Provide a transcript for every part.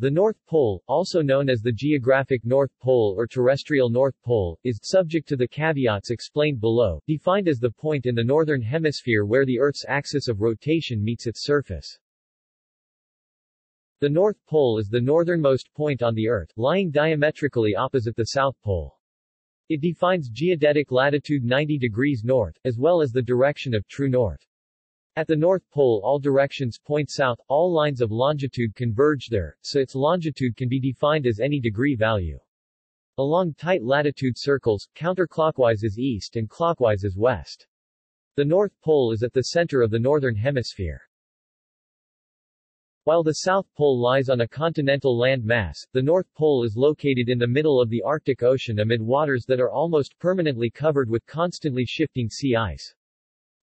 The North Pole, also known as the geographic North Pole or terrestrial North Pole, is subject to the caveats explained below, defined as the point in the northern hemisphere where the Earth's axis of rotation meets its surface. The North Pole is the northernmost point on the Earth, lying diametrically opposite the South Pole. It defines geodetic latitude 90 degrees north, as well as the direction of true north. At the North Pole all directions point south, all lines of longitude converge there, so its longitude can be defined as any degree value. Along tight latitude circles, counterclockwise is east and clockwise is west. The North Pole is at the center of the northern hemisphere. While the South Pole lies on a continental land mass, the North Pole is located in the middle of the Arctic Ocean amid waters that are almost permanently covered with constantly shifting sea ice.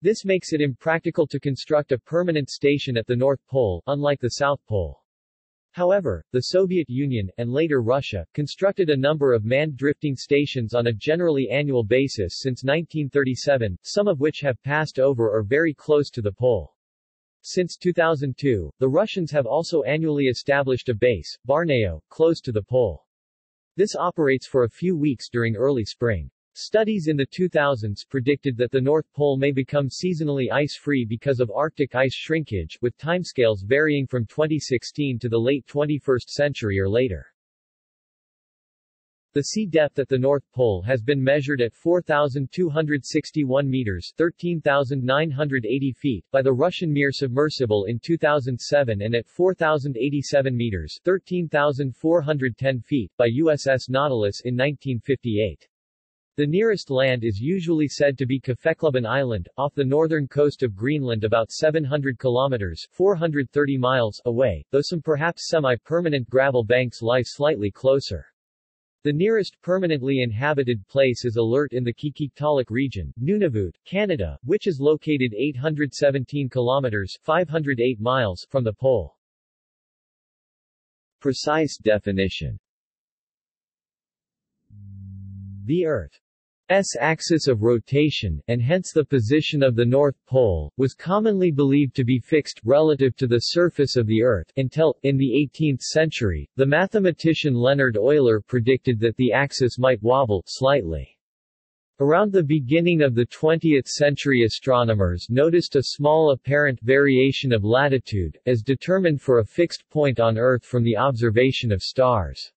This makes it impractical to construct a permanent station at the North Pole, unlike the South Pole. However, the Soviet Union, and later Russia, constructed a number of manned drifting stations on a generally annual basis since 1937, some of which have passed over or very close to the pole. Since 2002, the Russians have also annually established a base, Barneo, close to the pole. This operates for a few weeks during early spring. Studies in the 2000s predicted that the North Pole may become seasonally ice-free because of Arctic ice shrinkage, with timescales varying from 2016 to the late 21st century or later. The sea depth at the North Pole has been measured at 4,261 meters 13,980 feet by the Russian Mir submersible in 2007 and at 4,087 meters 13,410 feet by USS Nautilus in 1958. The nearest land is usually said to be Kaffeklubben Island, off the northern coast of Greenland about 700 kilometers 430 miles away, though some perhaps semi-permanent gravel banks lie slightly closer. The nearest permanently inhabited place is Alert in the Qikiqtaaluk region, Nunavut, Canada, which is located 817 kilometers 508 miles from the pole. Precise definition The Earth S axis of rotation, and hence the position of the North Pole, was commonly believed to be fixed, relative to the surface of the Earth, until, in the 18th century, the mathematician Leonhard Euler predicted that the axis might wobble, slightly. Around the beginning of the 20th century astronomers noticed a small apparent variation of latitude, as determined for a fixed point on Earth from the observation of stars.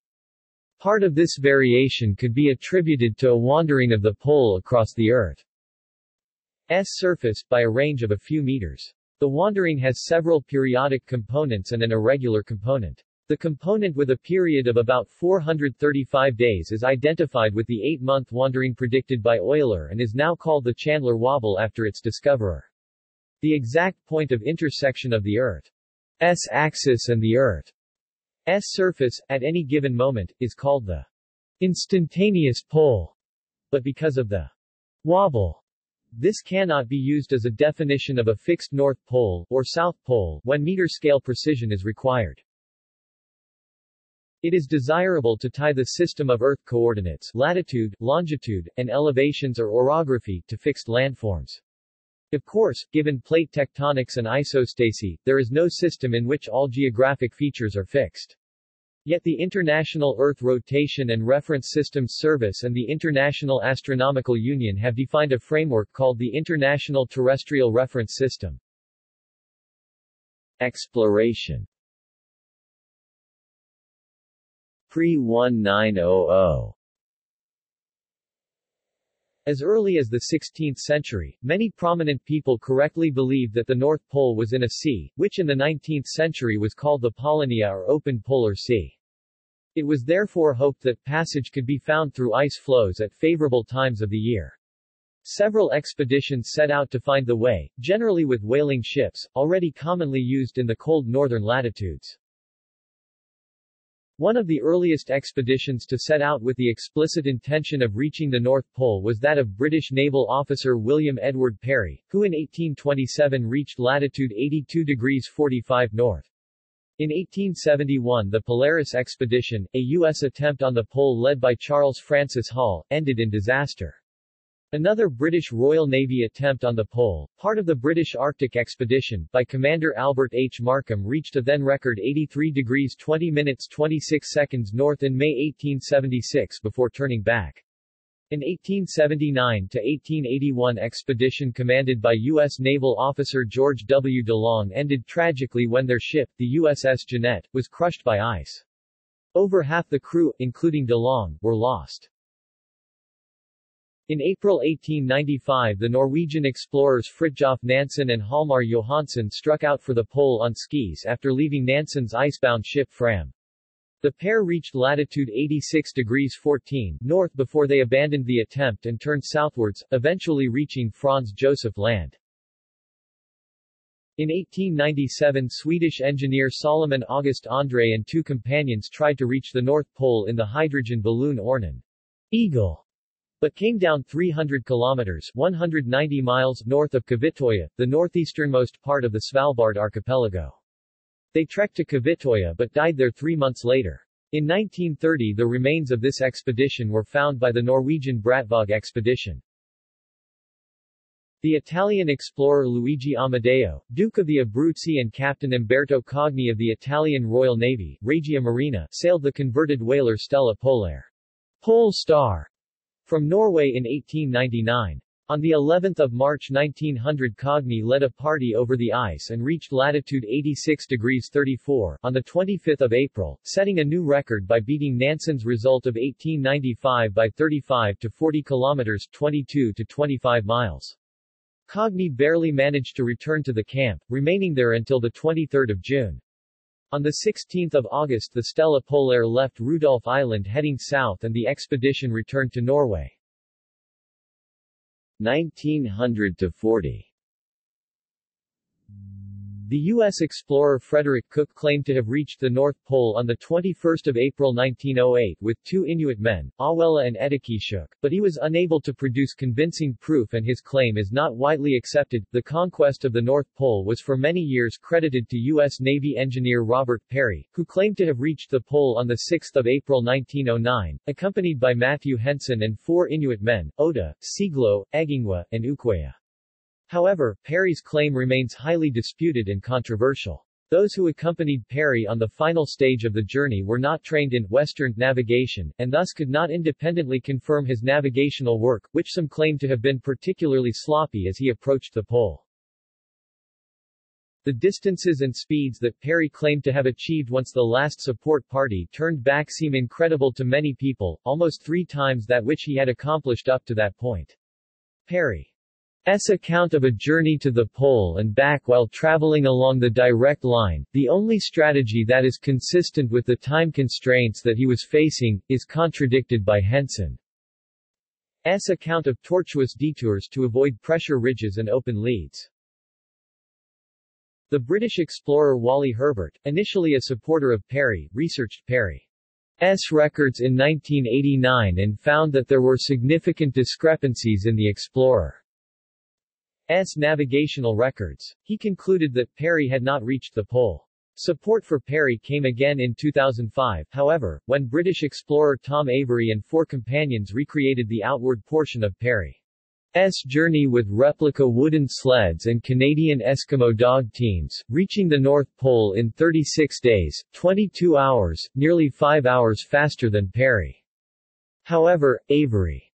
Part of this variation could be attributed to a wandering of the pole across the Earth's surface, by a range of a few meters. The wandering has several periodic components and an irregular component. The component with a period of about 435 days is identified with the eight-month wandering predicted by Euler and is now called the Chandler wobble after its discoverer. The exact point of intersection of the Earth's axis and the Earth surface, at any given moment, is called the instantaneous pole, but because of the wobble, this cannot be used as a definition of a fixed North Pole, or South Pole, when meter-scale precision is required. It is desirable to tie the system of Earth coordinates latitude, longitude, and elevations or orography to fixed landforms. Of course, given plate tectonics and isostasy, there is no system in which all geographic features are fixed. Yet the International Earth Rotation and Reference Systems Service and the International Astronomical Union have defined a framework called the International Terrestrial Reference System. Exploration Pre-1900 as early as the 16th century, many prominent people correctly believed that the North Pole was in a sea, which in the 19th century was called the Polynya or Open Polar Sea. It was therefore hoped that passage could be found through ice floes at favorable times of the year. Several expeditions set out to find the way, generally with whaling ships, already commonly used in the cold northern latitudes. One of the earliest expeditions to set out with the explicit intention of reaching the North Pole was that of British naval officer William Edward Parry, who in 1827 reached latitude 82 degrees 45 north. In 1871 the Polaris expedition, a U.S. attempt on the pole led by Charles Francis Hall, ended in disaster. Another British Royal Navy attempt on the pole, part of the British Arctic expedition, by Commander Albert H. Markham reached a then-record 83 degrees 20 minutes 26 seconds north in May 1876 before turning back. An 1879-1881 expedition commanded by U.S. naval officer George W. DeLong ended tragically when their ship, the USS Jeannette, was crushed by ice. Over half the crew, including DeLong, were lost. In April 1895 the Norwegian explorers Fridtjof Nansen and Hjalmar Johansen struck out for the pole on skis after leaving Nansen's icebound ship Fram. The pair reached latitude 86 degrees 14 north before they abandoned the attempt and turned southwards, eventually reaching Franz Josef Land. In 1897 Swedish engineer Solomon August André and two companions tried to reach the North Pole in the hydrogen balloon Ornen Eagle but came down 300 kilometers 190 miles north of Kvitøya, the northeasternmost part of the Svalbard archipelago. They trekked to Kvitøya but died there three months later. In 1930 the remains of this expedition were found by the Norwegian Brattvåg expedition. The Italian explorer Luigi Amedeo, Duke of the Abruzzi and Captain Umberto Cagni of the Italian Royal Navy, Regia Marina, sailed the converted whaler Stella Polare. Pole Star from Norway in 1899. On the 11th of March 1900 Cagni led a party over the ice and reached latitude 86 degrees 34 on the 25th of April, setting a new record by beating Nansen's result of 1895 by 35 to 40 kilometers 22 to 25 miles. Cagni barely managed to return to the camp, remaining there until the 23rd of June. On 16 August the Stella Polare left Rudolf Island heading south and the expedition returned to Norway. 1900 to 40 the U.S. explorer Frederick Cook claimed to have reached the North Pole on 21 April 1908 with two Inuit men, Ahwelah and Etukishook, but he was unable to produce convincing proof and his claim is not widely accepted. The conquest of the North Pole was for many years credited to U.S. Navy engineer Robert Peary, who claimed to have reached the pole on 6 April 1909, accompanied by Matthew Henson and four Inuit men, Oda, Siglo, Egingwah, and Ooqueah. However, Peary's claim remains highly disputed and controversial. Those who accompanied Peary on the final stage of the journey were not trained in Western navigation, and thus could not independently confirm his navigational work, which some claim to have been particularly sloppy as he approached the pole. The distances and speeds that Peary claimed to have achieved once the last support party turned back seem incredible to many people, almost three times that which he had accomplished up to that point. Peary S account of a journey to the pole and back while traveling along the direct line, the only strategy that is consistent with the time constraints that he was facing, is contradicted by Henson's account of tortuous detours to avoid pressure ridges and open leads. The British explorer Wally Herbert, initially a supporter of Peary, researched Peary's records in 1989 and found that there were significant discrepancies in the explorer. S. navigational records. He concluded that Peary had not reached the pole. Support for Peary came again in 2005, however, when British explorer Tom Avery and four companions recreated the outward portion of Peary's journey with replica wooden sleds and Canadian Eskimo dog teams, reaching the North Pole in 36 days, 22 hours, nearly 5 hours faster than Peary. However, Avery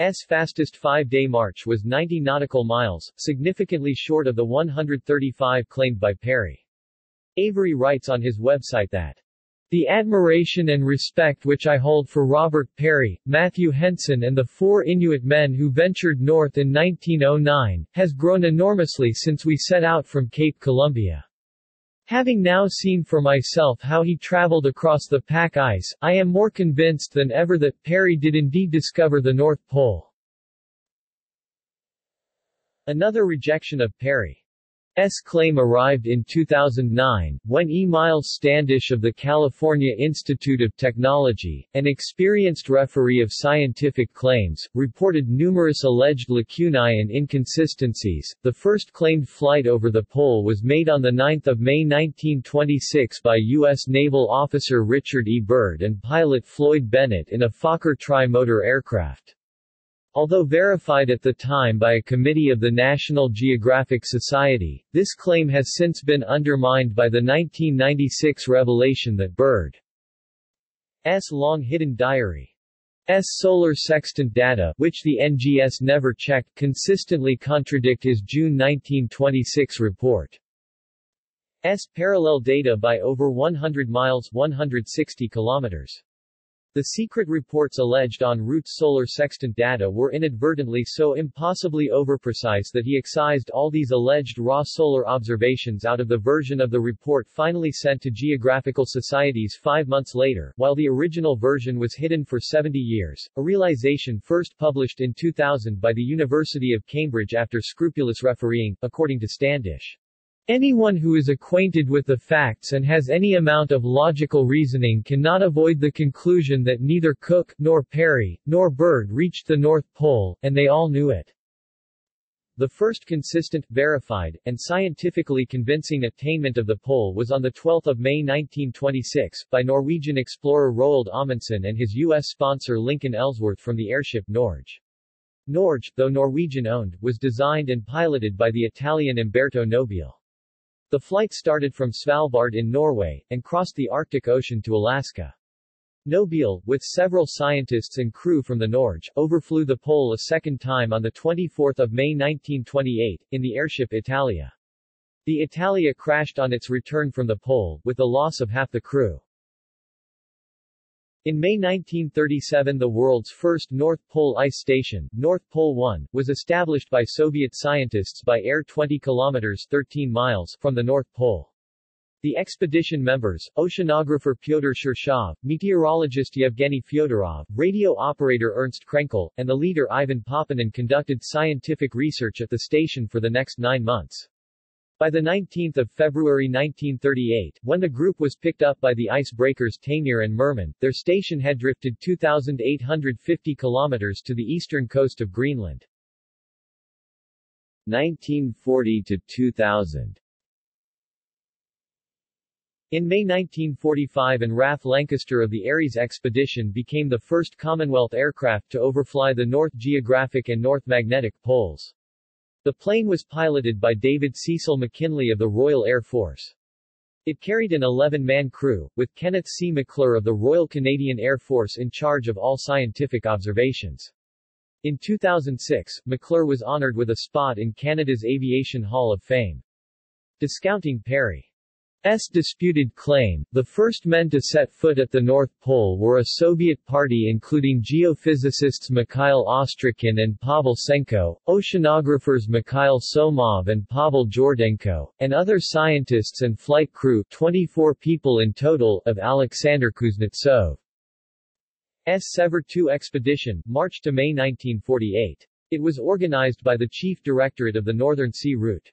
S fastest five-day march was 90 nautical miles, significantly short of the 135 claimed by Peary. Avery writes on his website that the admiration and respect which I hold for Robert Peary, Matthew Henson and the four Inuit men who ventured north in 1909, has grown enormously since we set out from Cape Columbia. Having now seen for myself how he traveled across the pack ice, I am more convinced than ever that Peary did indeed discover the North Pole. Another rejection of Peary S. claim arrived in 2009, when E. Miles Standish of the California Institute of Technology, an experienced referee of scientific claims, reported numerous alleged lacunae and inconsistencies. The first claimed flight over the pole was made on 9 May 1926 by U.S. naval officer Richard E. Byrd and pilot Floyd Bennett in a Fokker tri-motor aircraft. Although verified at the time by a committee of the National Geographic Society, this claim has since been undermined by the 1996 revelation that Byrd's long-hidden diary S solar sextant data which the NGS never checked consistently contradict his June 1926 report. S parallel data by over 100 miles 160 kilometers. The secret reports alleged on Root's solar sextant data were inadvertently so impossibly overprecise that he excised all these alleged raw solar observations out of the version of the report finally sent to geographical societies five months later, while the original version was hidden for 70 years, a realization first published in 2000 by the University of Cambridge after scrupulous refereeing, according to Standish. Anyone who is acquainted with the facts and has any amount of logical reasoning cannot avoid the conclusion that neither Cook, nor Peary, nor Byrd reached the North Pole, and they all knew it. The first consistent, verified, and scientifically convincing attainment of the pole was on 12 May 1926, by Norwegian explorer Roald Amundsen and his U.S. sponsor Lincoln Ellsworth from the airship Norge. Norge, though Norwegian-owned, was designed and piloted by the Italian Umberto Nobile. The flight started from Svalbard in Norway, and crossed the Arctic Ocean to Alaska. Nobile, with several scientists and crew from the Norge, overflew the pole a second time on 24 May 1928, in the airship Italia. The Italia crashed on its return from the pole, with the loss of half the crew. In May 1937 the world's first North Pole ice station, North Pole 1, was established by Soviet scientists by air 20 kilometers 13 miles from the North Pole. The expedition members, oceanographer Pyotr Shirshov, meteorologist Yevgeny Fyodorov, radio operator Ernst Krenkel, and the leader Ivan Papanin conducted scientific research at the station for the next nine months. By 19 February 1938, when the group was picked up by the icebreakers Taimyr and Murman, their station had drifted 2,850 kilometers to the eastern coast of Greenland. 1940 to 2000 in May 1945 and RAF Lancaster of the Aries expedition became the first Commonwealth aircraft to overfly the North Geographic and North Magnetic Poles. The plane was piloted by David Cecil McKinley of the Royal Air Force. It carried an 11-man crew, with Kenneth C. McClure of the Royal Canadian Air Force in charge of all scientific observations. In 2006, McClure was honored with a spot in Canada's Aviation Hall of Fame. Discounting Parry S. disputed claim, the first men to set foot at the North Pole were a Soviet party including geophysicists Mikhail Ostrekin and Pavel Senko, oceanographers Mikhail Somov and Pavel Jordenko, and other scientists and flight crew 24 people in total of Alexander Kuznetsov. S. Sever II expedition, March to May 1948. It was organized by the Chief Directorate of the Northern Sea Route.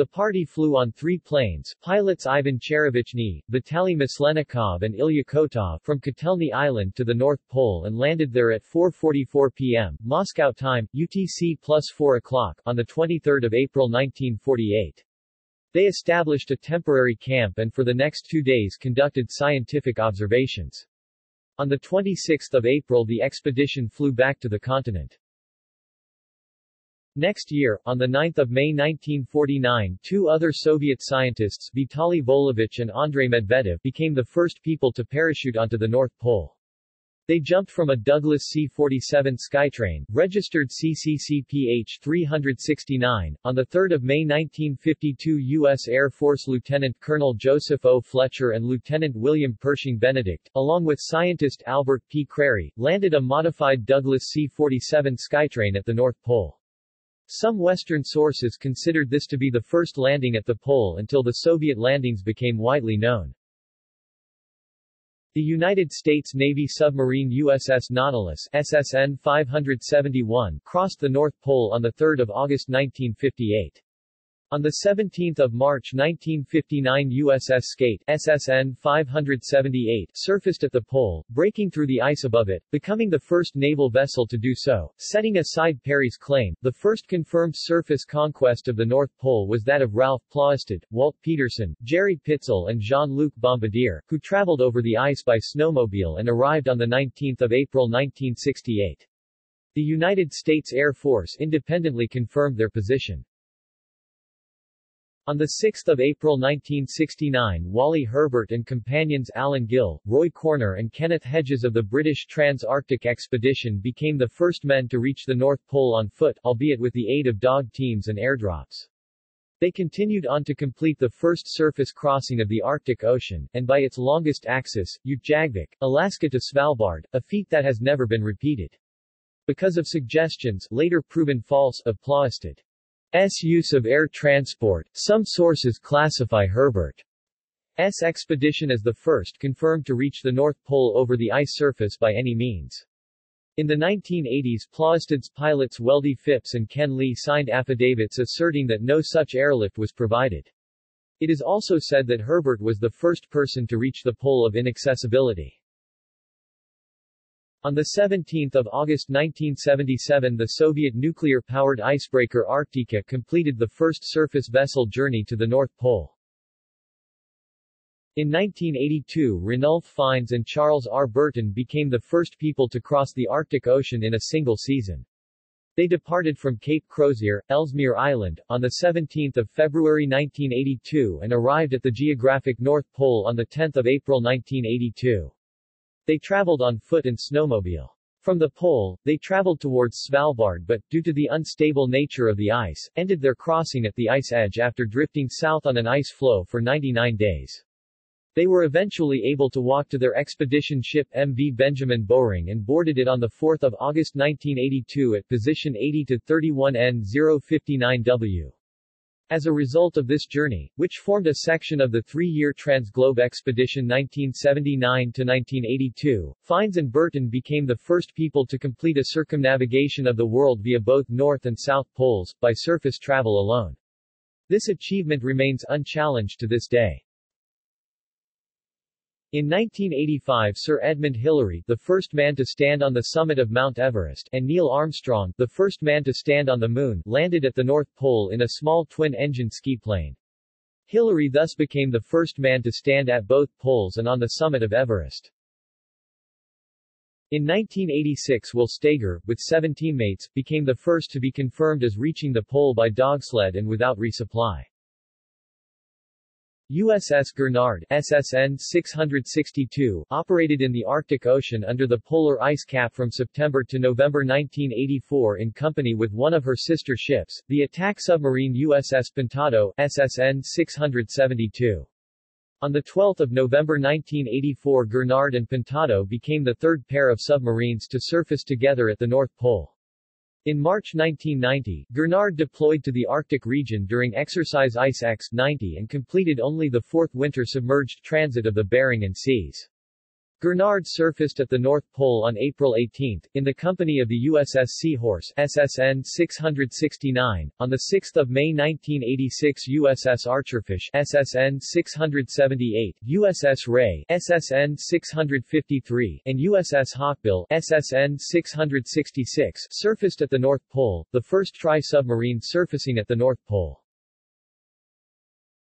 The party flew on three planes, pilots Ivan Cherevichny, Vitaly Maslenikov and Ilya Kotov, from Kotelny Island to the North Pole and landed there at 4.44 p.m., Moscow time, UTC plus 4 o'clock, on 23 April 1948. They established a temporary camp and for the next two days conducted scientific observations. On 26 April the expedition flew back to the continent. Next year, on 9 May 1949 two other Soviet scientists Vitaly Volovich and Andrei Medvedev became the first people to parachute onto the North Pole. They jumped from a Douglas C-47 Skytrain, registered CCCPH-369, on 3 May 1952 U.S. Air Force Lieutenant Colonel Joseph O. Fletcher and Lieutenant William Pershing Benedict, along with scientist Albert P. Crary, landed a modified Douglas C-47 Skytrain at the North Pole. Some Western sources considered this to be the first landing at the pole until the Soviet landings became widely known. The United States Navy submarine USS Nautilus SSN 571 crossed the North Pole on 3 August 1958. On 17 March 1959 USS Skate SSN 578 surfaced at the pole, breaking through the ice above it, becoming the first naval vessel to do so. Setting aside Peary's claim, the first confirmed surface conquest of the North Pole was that of Ralph Plaisted, Walt Peterson, Jerry Pitzel and Jean-Luc Bombardier, who traveled over the ice by snowmobile and arrived on 19 April 1968. The United States Air Force independently confirmed their position. On 6 April 1969 Wally Herbert and companions Alan Gill, Roy Koerner and Kenneth Hedges of the British Trans-Arctic Expedition became the first men to reach the North Pole on foot, albeit with the aid of dog teams and airdrops. They continued on to complete the first surface crossing of the Arctic Ocean, and by its longest axis, Utqiagvik, Alaska to Svalbard, a feat that has never been repeated. Because of suggestions later proven false of Plaisted. S use of air transport, some sources classify Herbert's expedition as the first confirmed to reach the North Pole over the ice surface by any means. In the 1980s Plaisted's pilots Weldy Phipps and Ken Lee signed affidavits asserting that no such airlift was provided. It is also said that Herbert was the first person to reach the pole of inaccessibility. On 17 August 1977 the Soviet nuclear-powered icebreaker Arktika completed the first surface vessel journey to the North Pole. In 1982 Ranulph Fiennes and Charles R. Burton became the first people to cross the Arctic Ocean in a single season. They departed from Cape Crozier, Ellesmere Island, on 17 February 1982 and arrived at the geographic North Pole on 10 April 1982. They traveled on foot and snowmobile. From the pole, they traveled towards Svalbard but, due to the unstable nature of the ice, ended their crossing at the ice edge after drifting south on an ice floe for 99 days. They were eventually able to walk to their expedition ship MV Benjamin Bowring and boarded it on 4 August 1982 at position 80-31N059W. As a result of this journey, which formed a section of the three-year Transglobe Expedition 1979-1982, Fiennes and Burton became the first people to complete a circumnavigation of the world via both North and South Poles, by surface travel alone. This achievement remains unchallenged to this day. In 1985 Sir Edmund Hillary, the first man to stand on the summit of Mount Everest, and Neil Armstrong, the first man to stand on the Moon, landed at the North Pole in a small twin-engine ski plane. Hillary thus became the first man to stand at both poles and on the summit of Everest. In 1986 Will Steger, with seven teammates, became the first to be confirmed as reaching the pole by dogsled and without resupply. USS Gurnard SSN 662 operated in the Arctic Ocean under the polar ice cap from September to November 1984 in company with one of her sister ships, the attack submarine USS Pintado SSN 672. On 12 November 1984 Gurnard and Pintado became the third pair of submarines to surface together at the North Pole. In March 1990, Gurnard deployed to the Arctic region during Exercise Ice X-90 and completed only the fourth winter submerged transit of the Bering and Seas. Gurnard surfaced at the North Pole on April 18, in the company of the USS Seahorse SSN 669, on 6 May 1986 USS Archerfish SSN 678, USS Ray SSN 653, and USS Hawkbill SSN 666 surfaced at the North Pole, the first tri-submarine surfacing at the North Pole.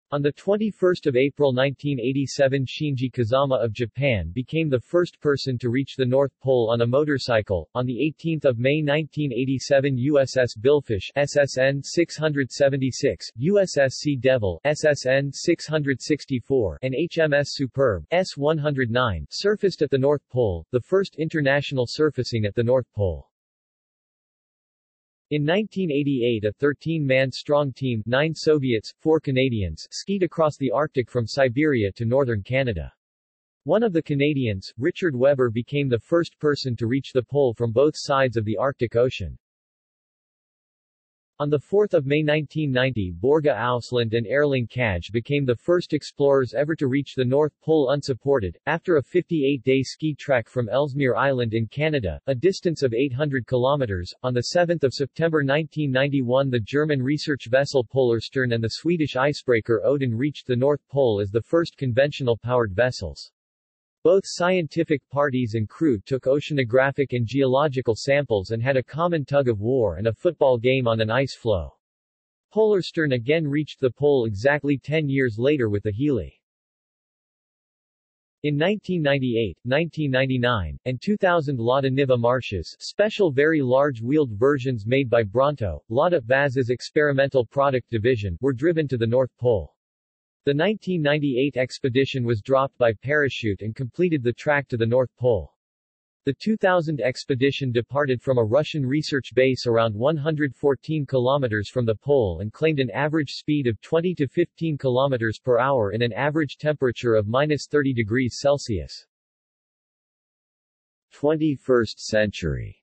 On 21 April 1987 Shinji Kazama of Japan became the first person to reach the North Pole on a motorcycle. On 18 May 1987 USS Billfish SSN 676, USS Sea Devil SSN 664, and HMS Superb S-109 surfaced at the North Pole, the first international surfacing at the North Pole. In 1988 a 13-man strong team nine Soviets, four Canadians skied across the Arctic from Siberia to northern Canada. One of the Canadians, Richard Weber became the first person to reach the pole from both sides of the Arctic Ocean. On 4 May 1990 Børge Ousland and Erling Kagge became the first explorers ever to reach the North Pole unsupported, after a 58-day ski trek from Ellesmere Island in Canada, a distance of 800 kilometers. On 7 September 1991 the German research vessel Polarstern and the Swedish icebreaker Odin reached the North Pole as the first conventional powered vessels. Both scientific parties and crew took oceanographic and geological samples and had a common tug-of-war and a football game on an ice floe. Polarstern again reached the pole exactly 10 years later with the Healy. In 1998, 1999, and 2000 Lada Niva Marshes, special very large wheeled versions made by Bronto, Lada Vaz's experimental product division, were driven to the North Pole. The 1998 expedition was dropped by parachute and completed the track to the North Pole. The 2000 expedition departed from a Russian research base around 114 kilometers from the pole and claimed an average speed of 20 to 15 kilometers per hour in an average temperature of minus 30 degrees Celsius. 21st century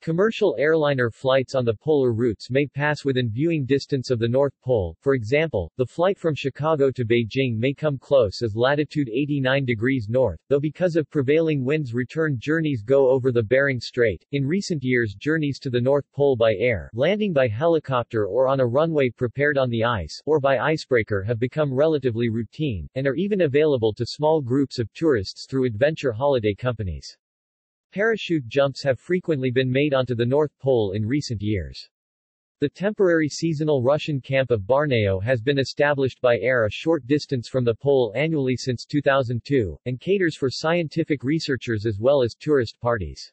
Commercial airliner flights on the polar routes may pass within viewing distance of the North Pole, for example, the flight from Chicago to Beijing may come close as latitude 89 degrees north, though because of prevailing winds return journeys go over the Bering Strait. In recent years journeys to the North Pole by air, landing by helicopter or on a runway prepared on the ice, or by icebreaker have become relatively routine, and are even available to small groups of tourists through adventure holiday companies. Parachute jumps have frequently been made onto the North Pole in recent years. The temporary seasonal Russian camp of Barneo has been established by air a short distance from the pole annually since 2002, and caters for scientific researchers as well as tourist parties.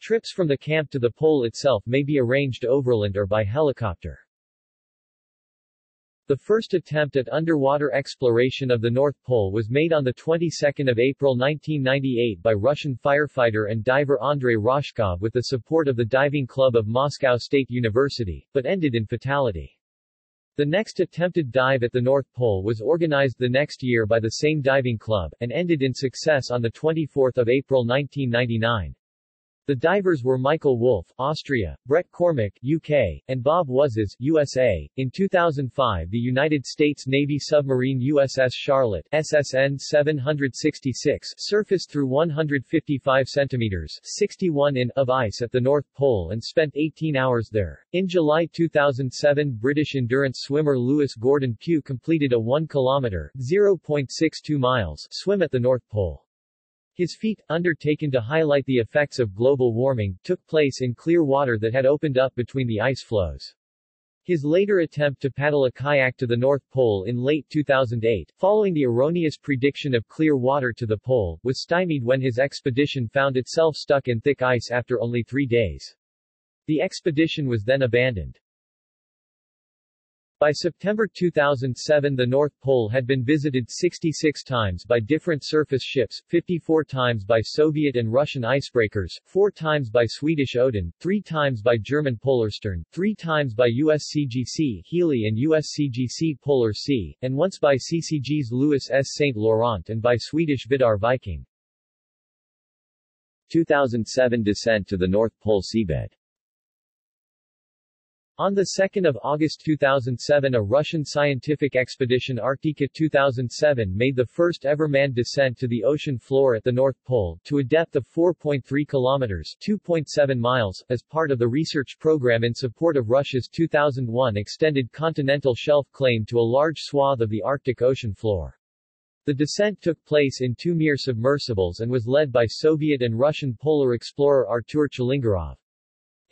Trips from the camp to the pole itself may be arranged overland or by helicopter. The first attempt at underwater exploration of the North Pole was made on the 22nd of April 1998 by Russian firefighter and diver Andrei Rozhkov with the support of the Diving Club of Moscow State University, but ended in fatality. The next attempted dive at the North Pole was organized the next year by the same diving club, and ended in success on the 24 April 1999. The divers were Michael Wolff, Austria, Brett Cormick, UK, and Bob Wuzzes, USA. In 2005 the United States Navy submarine USS Charlotte SSN 766 surfaced through 155 centimeters 61 in of ice at the North Pole and spent 18 hours there. In July 2007 British endurance swimmer Lewis Gordon Pugh completed a 1 kilometer 0.62 miles swim at the North Pole. His feat, undertaken to highlight the effects of global warming, took place in clear water that had opened up between the ice floes. His later attempt to paddle a kayak to the North Pole in late 2008, following the erroneous prediction of clear water to the pole, was stymied when his expedition found itself stuck in thick ice after only three days. The expedition was then abandoned. By September 2007 the North Pole had been visited 66 times by different surface ships, 54 times by Soviet and Russian icebreakers, 4 times by Swedish Odin, 3 times by German Polarstern, 3 times by USCGC Healy and USCGC Polar Sea, and once by CCG's Louis S. St. Laurent and by Swedish Vidar Viking. 2007 descent to the North Pole seabed on 2 August 2007 a Russian scientific expedition Arktika 2007 made the first ever manned descent to the ocean floor at the North Pole, to a depth of 4.3 kilometers 2.7 miles, as part of the research program in support of Russia's 2001 extended continental shelf claim to a large swath of the Arctic ocean floor. The descent took place in two Mir submersibles and was led by Soviet and Russian polar explorer Artur Chilingarov.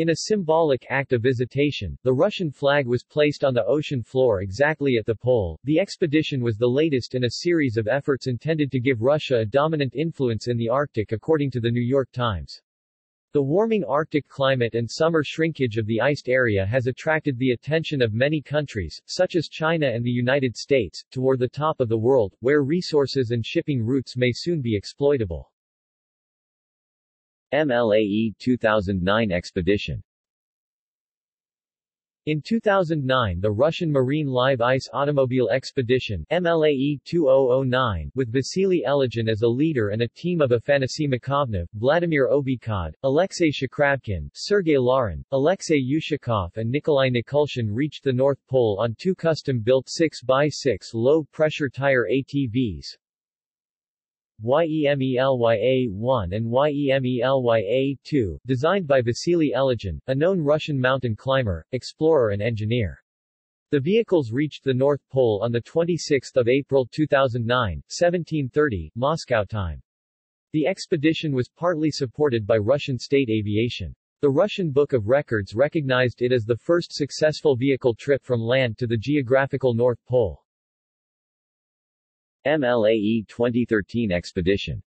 In a symbolic act of visitation, the Russian flag was placed on the ocean floor exactly at the pole. The expedition was the latest in a series of efforts intended to give Russia a dominant influence in the Arctic according to the New York Times. The warming Arctic climate and summer shrinkage of the iced area has attracted the attention of many countries, such as China and the United States, toward the top of the world, where resources and shipping routes may soon be exploitable. MLAE 2009 expedition. In 2009 the Russian Marine Live Ice Automobile Expedition MLAE 2009, with Vasily Elagin as a leader and a team of Afanasy Makovnev, Vladimir Obykod, Alexei Shkravkin, Sergei Larin, Alexei Ushakov and Nikolai Nikulshin reached the North Pole on two custom-built 6x6 low-pressure tire ATVs, YEMELYA-1 and YEMELYA-2, designed by Vasily Elagin, a known Russian mountain climber, explorer and engineer. The vehicles reached the North Pole on 26 April 2009, 1730, Moscow time. The expedition was partly supported by Russian state aviation. The Russian Book of Records recognized it as the first successful vehicle trip from land to the geographical North Pole. MLAE 2013 expedition.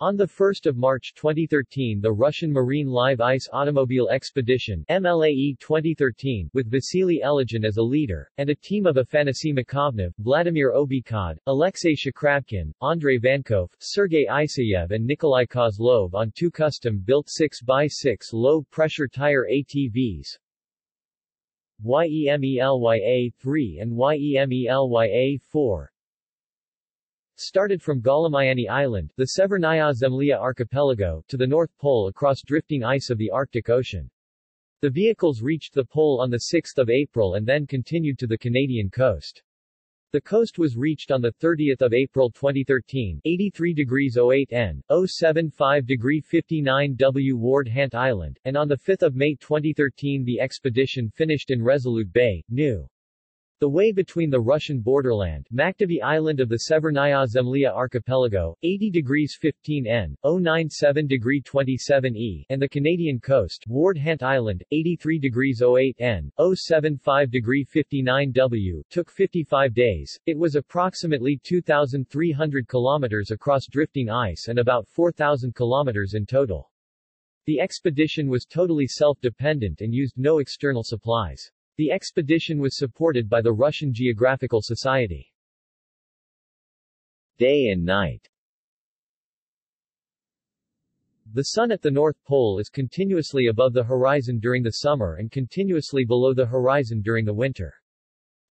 On 1 March 2013 the Russian Marine Live Ice Automobile Expedition MLAE 2013, with Vasily Elagin as a leader, and a team of Afanasy Makovnev, Vladimir Obykod, Alexei Shkravkin, Andrei Vankov, Sergei Isayev and Nikolai Kozlov on two custom-built 6x6 low-pressure tire ATVs, YEMELYA-3 and YEMELYA-4, started from Golomyanny Island, the Severnaya Zemlya archipelago, to the North Pole across drifting ice of the Arctic Ocean. The vehicles reached the pole on 6 April and then continued to the Canadian coast. The coast was reached on 30 April 2013, 83 degrees 08 N, 075 degree 59 W Ward Hunt Island, and on 5 May 2013 the expedition finished in Resolute Bay, New. The way between the Russian borderland Maktovy Island of the Severnaya Zemlya archipelago, 80 degrees 15 N, 097 degree 27 E, and the Canadian coast Ward Hunt Island, 83 degrees 08 N, 075 degree 59 W, took 55 days. It was approximately 2,300 kilometers across drifting ice and about 4,000 kilometers in total. The expedition was totally self-dependent and used no external supplies. The expedition was supported by the Russian Geographical Society. Day and night The Sun at the North Pole is continuously above the horizon during the summer and continuously below the horizon during the winter.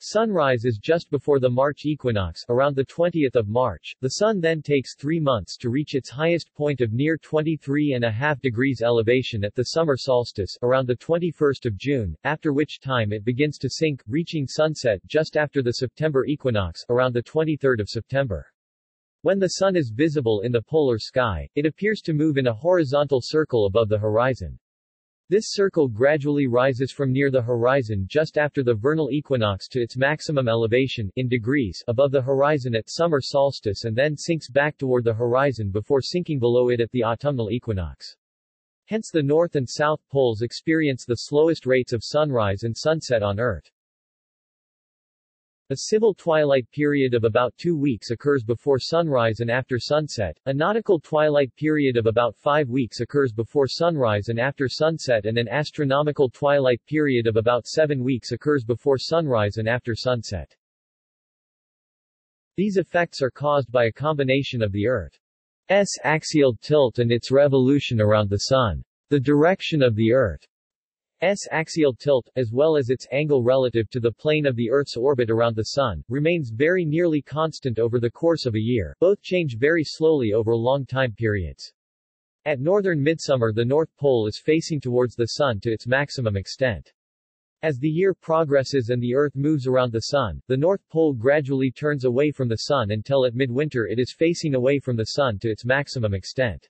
Sunrise is just before the March equinox, around the 20th of March. The sun then takes three months to reach its highest point of near 23 and a half degrees elevation at the summer solstice, around the 21st of June, after which time it begins to sink, reaching sunset just after the September equinox, around the 23rd of September. When the sun is visible in the polar sky, it appears to move in a horizontal circle above the horizon. This circle gradually rises from near the horizon just after the vernal equinox to its maximum elevation in degrees above the horizon at summer solstice and then sinks back toward the horizon before sinking below it at the autumnal equinox. Hence the north and south poles experience the slowest rates of sunrise and sunset on Earth. A civil twilight period of about two weeks occurs before sunrise and after sunset, a nautical twilight period of about five weeks occurs before sunrise and after sunset and an astronomical twilight period of about seven weeks occurs before sunrise and after sunset. These effects are caused by a combination of the Earth's axial tilt and its revolution around the Sun. The direction of the Earth S axial tilt, as well as its angle relative to the plane of the Earth's orbit around the Sun, remains very nearly constant over the course of a year, both change very slowly over long time periods. At northern midsummer the North Pole is facing towards the Sun to its maximum extent. As the year progresses and the Earth moves around the Sun, the North Pole gradually turns away from the Sun until at midwinter it is facing away from the Sun to its maximum extent.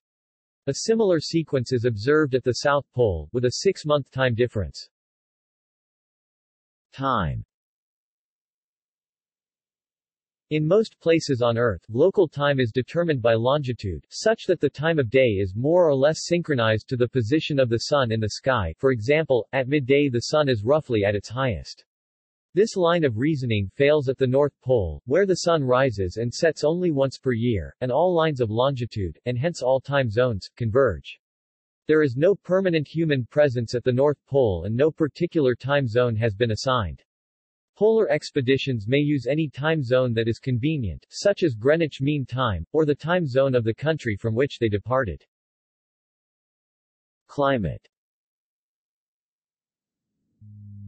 A similar sequence is observed at the South Pole, with a six-month time difference. Time in most places on Earth, local time is determined by longitude, such that the time of day is more or less synchronized to the position of the Sun in the sky, for example, at midday the Sun is roughly at its highest. This line of reasoning fails at the North Pole, where the Sun rises and sets only once per year, and all lines of longitude, and hence all time zones, converge. There is no permanent human presence at the North Pole and no particular time zone has been assigned. Polar expeditions may use any time zone that is convenient, such as Greenwich Mean Time, or the time zone of the country from which they departed. Climate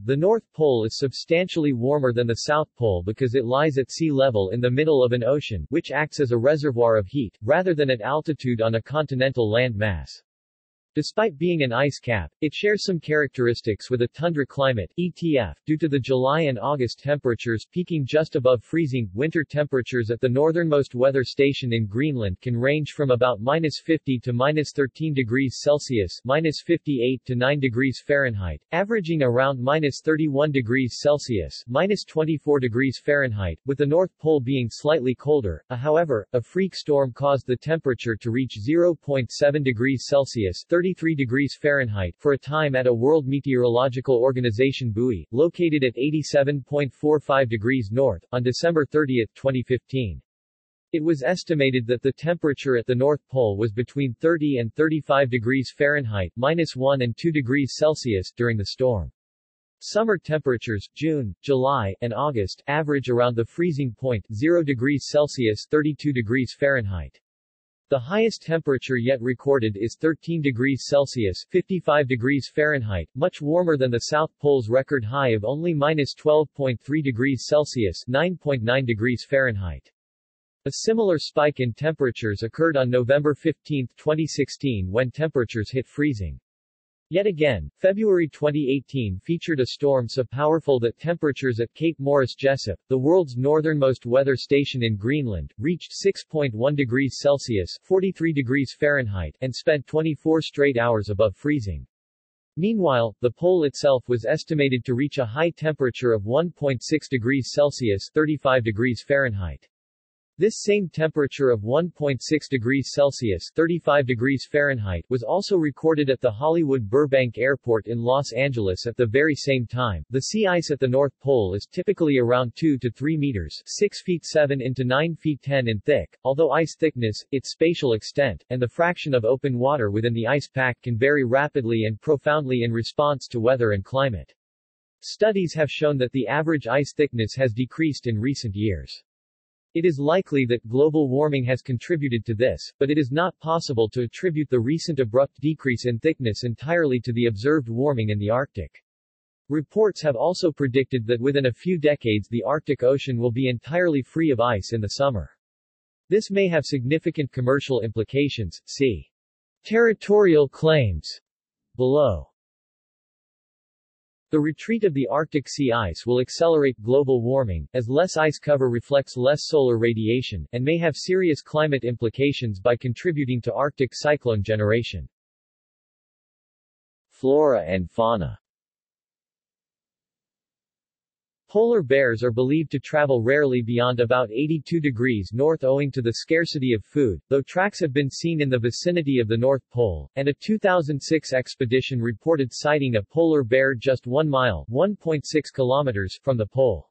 the North Pole is substantially warmer than the South Pole because it lies at sea level in the middle of an ocean, which acts as a reservoir of heat, rather than at altitude on a continental land mass. Despite being an ice cap, it shares some characteristics with a tundra climate ETF, due to the July and August temperatures peaking just above freezing. Winter temperatures at the northernmost weather station in Greenland can range from about minus 50 to minus 13 degrees Celsius minus 58 to 9 degrees Fahrenheit, averaging around minus 31 degrees Celsius minus 24 degrees Fahrenheit, with the North Pole being slightly colder. However, a freak storm caused the temperature to reach 0.7 degrees Celsius 30 33 degrees Fahrenheit for a time at a World Meteorological Organization buoy, located at 87.45 degrees north, on December 30, 2015. It was estimated that the temperature at the North Pole was between 30 and 35 degrees Fahrenheit minus 1 and 2 degrees Celsius during the storm. Summer temperatures, June, July, and August, average around the freezing point 0 degrees Celsius 32 degrees Fahrenheit. The highest temperature yet recorded is 13 degrees Celsius 55 degrees Fahrenheit, much warmer than the South Pole's record high of only minus 12.3 degrees Celsius 9.9 degrees Fahrenheit. A similar spike in temperatures occurred on November 15, 2016 when temperatures hit freezing. Yet again, February 2018 featured a storm so powerful that temperatures at Cape Morris Jesup, the world's northernmost weather station in Greenland, reached 6.1 degrees Celsius 43 degrees Fahrenheit and spent 24 straight hours above freezing. Meanwhile, the pole itself was estimated to reach a high temperature of 1.6 degrees Celsius 35 degrees Fahrenheit. This same temperature of 1.6 degrees Celsius 35 degrees Fahrenheit was also recorded at the Hollywood Burbank Airport in Los Angeles at the very same time. The sea ice at the North Pole is typically around 2 to 3 meters 6 feet 7 into 9 feet 10 in thick, although ice thickness, its spatial extent, and the fraction of open water within the ice pack can vary rapidly and profoundly in response to weather and climate. Studies have shown that the average ice thickness has decreased in recent years. It is likely that global warming has contributed to this, but it is not possible to attribute the recent abrupt decrease in thickness entirely to the observed warming in the Arctic. Reports have also predicted that within a few decades the Arctic Ocean will be entirely free of ice in the summer. This may have significant commercial implications, see territorial claims below. The retreat of the Arctic sea ice will accelerate global warming, as less ice cover reflects less solar radiation, and may have serious climate implications by contributing to Arctic cyclone generation. Flora and fauna Polar bears are believed to travel rarely beyond about 82 degrees north owing to the scarcity of food, though tracks have been seen in the vicinity of the North Pole, and a 2006 expedition reported sighting a polar bear just 1 mile 1.6 kilometers from the pole.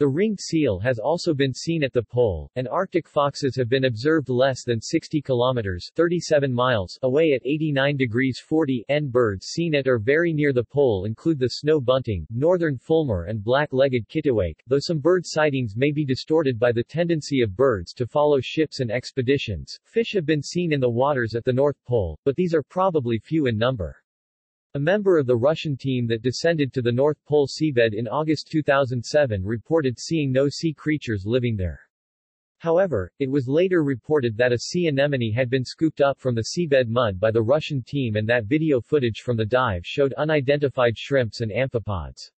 The ringed seal has also been seen at the pole, and Arctic foxes have been observed less than 60 kilometers 37 miles away at 89 degrees 40 N. Birds seen at or very near the pole include the snow bunting, northern fulmar and black-legged kittiwake, though some bird sightings may be distorted by the tendency of birds to follow ships and expeditions. Fish have been seen in the waters at the North Pole, but these are probably few in number. A member of the Russian team that descended to the North Pole seabed in August 2007 reported seeing no sea creatures living there. However, it was later reported that a sea anemone had been scooped up from the seabed mud by the Russian team and that video footage from the dive showed unidentified shrimps and amphipods.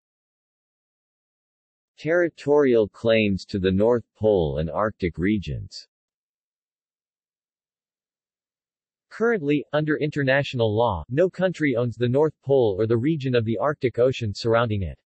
Territorial claims to the North Pole and Arctic regions Currently, under international law, no country owns the North Pole or the region of the Arctic Ocean surrounding it.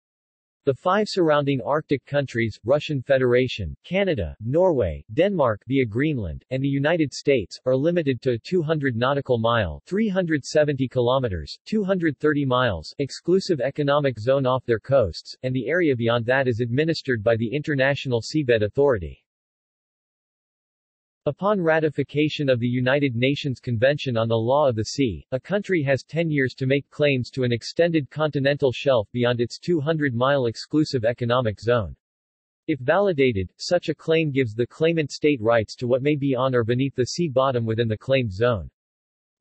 The five surrounding Arctic countries, Russian Federation, Canada, Norway, Denmark via Greenland, and the United States, are limited to a 200 nautical mile 370 kilometers, 230 miles exclusive economic zone off their coasts, and the area beyond that is administered by the International Seabed Authority. Upon ratification of the United Nations Convention on the Law of the Sea, a country has 10 years to make claims to an extended continental shelf beyond its 200-mile exclusive economic zone. If validated, such a claim gives the claimant state rights to what may be on or beneath the sea bottom within the claimed zone.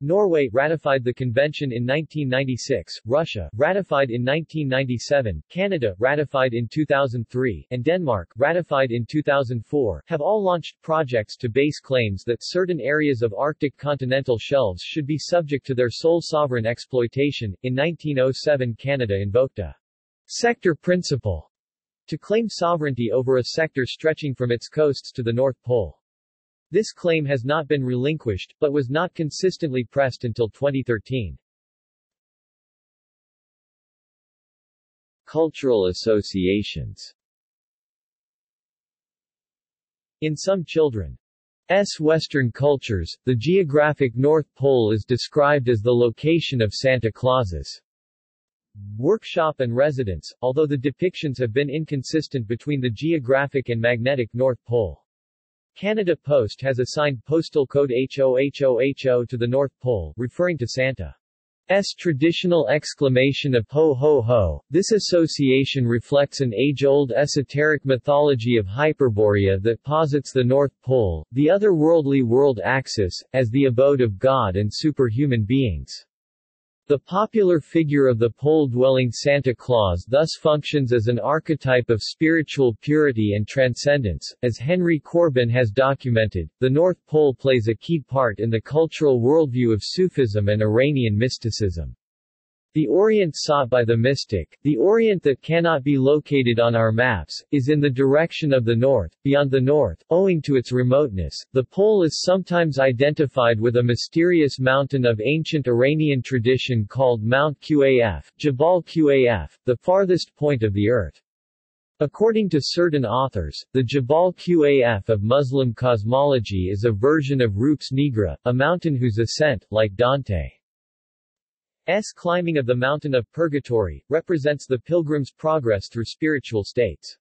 Norway ratified the convention in 1996, Russia ratified in 1997, Canada ratified in 2003, and Denmark ratified in 2004 have all launched projects to base claims that certain areas of Arctic continental shelves should be subject to their sole sovereign exploitation. In 1907 Canada invoked a sector principle to claim sovereignty over a sector stretching from its coasts to the North Pole. This claim has not been relinquished, but was not consistently pressed until 2013. Cultural associations In some children's Western cultures, the geographic North Pole is described as the location of Santa Claus's workshop and residence, although the depictions have been inconsistent between the geographic and magnetic North Pole. Canada Post has assigned postal code HOHOHO to the North Pole, referring to Santa. S traditional exclamation of ho ho ho. This association reflects an age-old esoteric mythology of Hyperborea that posits the North Pole, the otherworldly world axis, as the abode of God and superhuman beings. The popular figure of the pole-dwelling Santa Claus thus functions as an archetype of spiritual purity and transcendence. As Henry Corbin has documented, the North Pole plays a key part in the cultural worldview of Sufism and Iranian mysticism. The Orient sought by the mystic, the Orient that cannot be located on our maps, is in the direction of the north, beyond the north, owing to its remoteness. The pole is sometimes identified with a mysterious mountain of ancient Iranian tradition called Mount Qaf, Jabal Qaf, the farthest point of the earth. According to certain authors, the Jabal Qaf of Muslim cosmology is a version of Rupes Nigra, a mountain whose ascent, like Dante S climbing of the mountain of purgatory, represents the pilgrim's progress through spiritual states.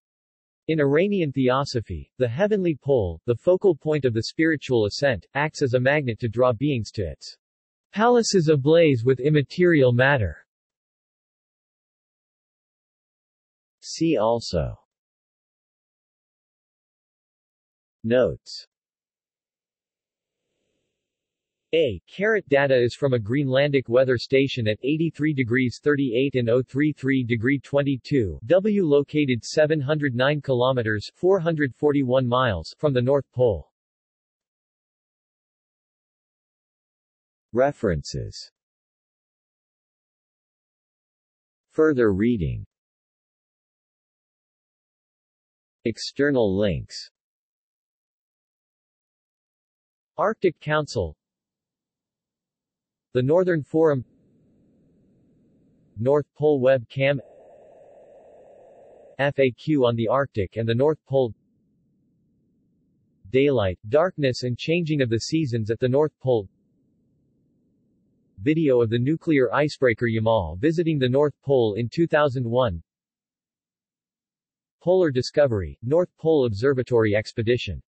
In Iranian theosophy, the heavenly pole, the focal point of the spiritual ascent, acts as a magnet to draw beings to its palaces ablaze with immaterial matter. See also Notes a. Carat data is from a Greenlandic weather station at 83 degrees 38 and 033 degree 22 W located 709 kilometers 441 miles from the North Pole. References. Further reading. External links. Arctic Council the Northern Forum North Pole Web Cam FAQ on the Arctic and the North Pole Daylight, darkness and changing of the seasons at the North Pole Video of the nuclear icebreaker Yamal visiting the North Pole in 2001 Polar Discovery, North Pole Observatory Expedition